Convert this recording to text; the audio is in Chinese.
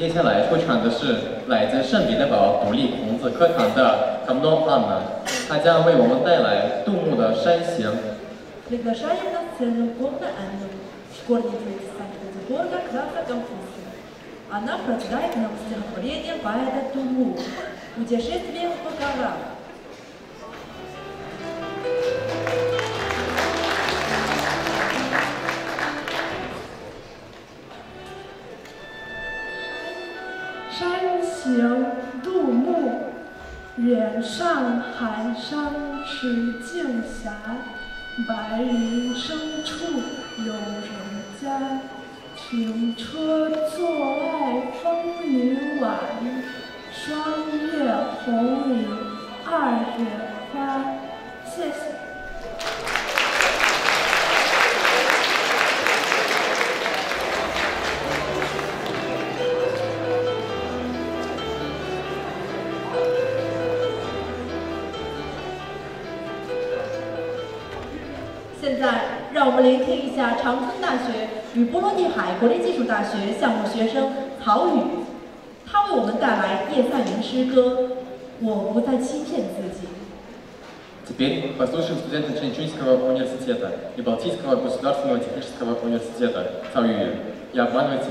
接下来会唱的是来自圣彼得堡独立孔子课堂的 k a m n o Anna，他将为我们带来杜牧的《山行》。 Приглашаем на сцену Комна Анну, школьницу из Санкт-Петербурга, класса Конфуция. Она прочитает нам стихотворение поэта Туму «Путешествие по горам». 山行，杜牧。远上寒山石径斜，白云深处有人家。停车坐爱枫林晚，霜叶红于二月花。谢谢。现在，让我们聆听一下长春大学与波罗的海国立技术大学项目学生曹宇，他为我们带来叶赛宁诗歌《我不再欺骗自己》。 Теперь послушаем студента Чанчуньского университета и Балтийского государственного технического университета Цауюя. Я обманывать